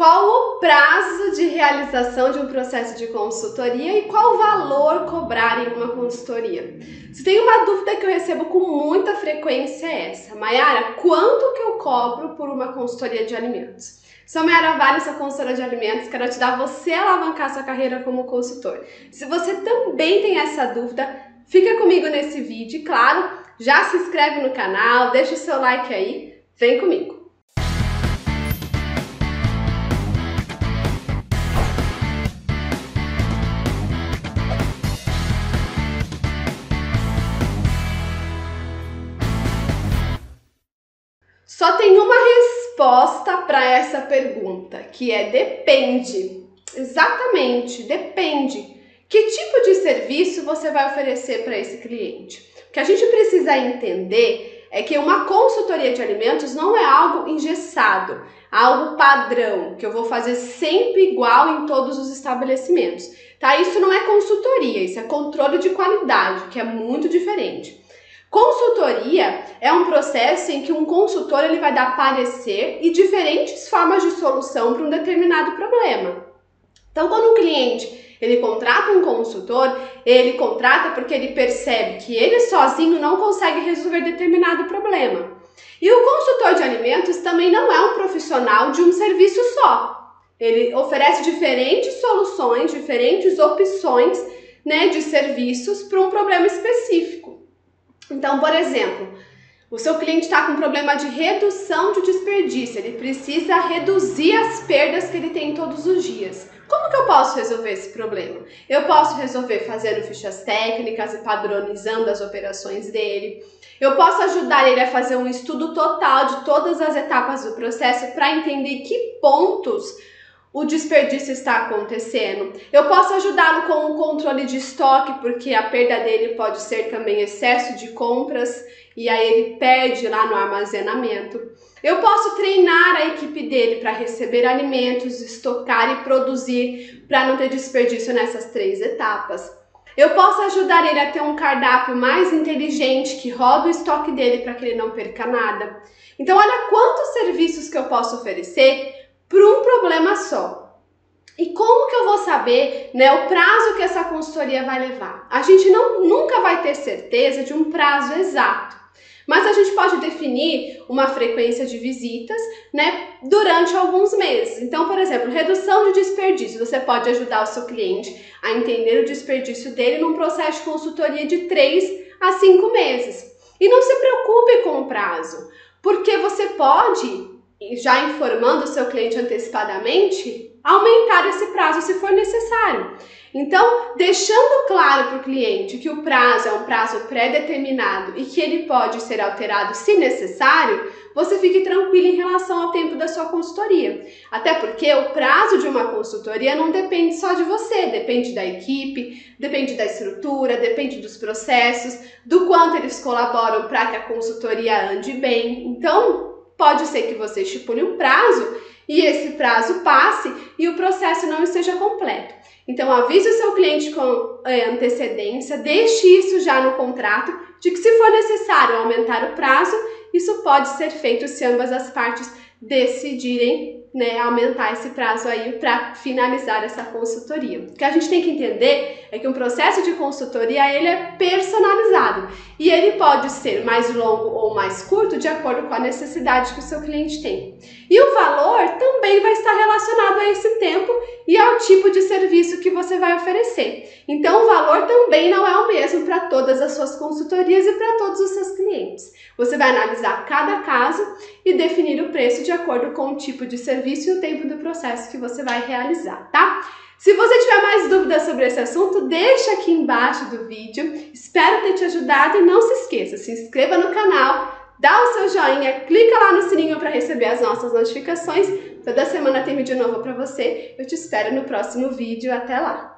qual o prazo de realização de um processo de consultoria e qual o valor cobrar em uma consultoria. Se tem uma dúvida que eu recebo com muita frequência é essa, Mayara, quanto que eu cobro por uma consultoria de alimentos? Sou Mayara Vale, sou consultora de alimentos, quero ajudar você a alavancar sua carreira como consultor. Se você também tem essa dúvida, fica comigo nesse vídeo, claro, já se inscreve no canal, deixa o seu like aí, vem comigo. Uma resposta para essa pergunta, que é depende. Exatamente, depende. Que tipo de serviço você vai oferecer para esse cliente? O que a gente precisa entender é que uma consultoria de alimentos não é algo engessado, algo padrão, que eu vou fazer sempre igual em todos os estabelecimentos. Tá? Isso não é consultoria, isso é controle de qualidade, que é muito diferente. Consultoria é um processo em que um consultor ele vai dar parecer e diferentes formas de solução para um determinado problema. Então, quando um cliente ele contrata um consultor, ele contrata porque ele percebe que ele sozinho não consegue resolver determinado problema. E o consultor de alimentos também não é um profissional de um serviço só. Ele oferece diferentes soluções, diferentes opções né, de serviços para um problema específico. Então, por exemplo, o seu cliente está com problema de redução de desperdício, ele precisa reduzir as perdas que ele tem todos os dias. Como que eu posso resolver esse problema? Eu posso resolver fazendo fichas técnicas e padronizando as operações dele. Eu posso ajudar ele a fazer um estudo total de todas as etapas do processo para entender que pontos o desperdício está acontecendo. Eu posso ajudá-lo com controle de estoque, porque a perda dele pode ser também excesso de compras e aí ele perde lá no armazenamento. Eu posso treinar a equipe dele para receber alimentos, estocar e produzir para não ter desperdício nessas três etapas. Eu posso ajudar ele a ter um cardápio mais inteligente que roda o estoque dele para que ele não perca nada. Então, olha quantos serviços que eu posso oferecer para um problema só. E como que eu vou saber né, o prazo que essa consultoria vai levar? A gente não, nunca vai ter certeza de um prazo exato, mas a gente pode definir uma frequência de visitas né, durante alguns meses. Então, por exemplo, redução de desperdício. Você pode ajudar o seu cliente a entender o desperdício dele num processo de consultoria de 3 a 5 meses. E não se preocupe com o prazo, porque você pode já informando o seu cliente antecipadamente, aumentar esse prazo se for necessário. Então, deixando claro para o cliente que o prazo é um prazo pré-determinado e que ele pode ser alterado se necessário, você fique tranquilo em relação ao tempo da sua consultoria. Até porque o prazo de uma consultoria não depende só de você, depende da equipe, depende da estrutura, depende dos processos, do quanto eles colaboram para que a consultoria ande bem. Então, Pode ser que você estipule um prazo e esse prazo passe e o processo não esteja completo. Então, avise o seu cliente com é, antecedência, deixe isso já no contrato, de que se for necessário aumentar o prazo, isso pode ser feito se ambas as partes decidirem né, aumentar esse prazo aí para finalizar essa consultoria. O que a gente tem que entender é que um processo de consultoria ele é personalizado e ele pode ser mais longo ou mais curto de acordo com a necessidade que o seu cliente tem. E o valor também vai estar relacionado a esse tempo e ao tipo de serviço que você vai oferecer. Então o valor também não é o mesmo para todas as suas consultorias e para todos os seus clientes. Você vai analisar cada caso e definir o preço de acordo com o tipo de serviço e o tempo do processo que você vai realizar, tá? Se você tiver mais dúvidas sobre esse assunto, deixa aqui embaixo do vídeo. Espero ter te ajudado e não se esqueça, se inscreva no canal, dá o seu joinha, clica lá no sininho para receber as nossas notificações. Toda semana tem vídeo novo para você. Eu te espero no próximo vídeo. Até lá!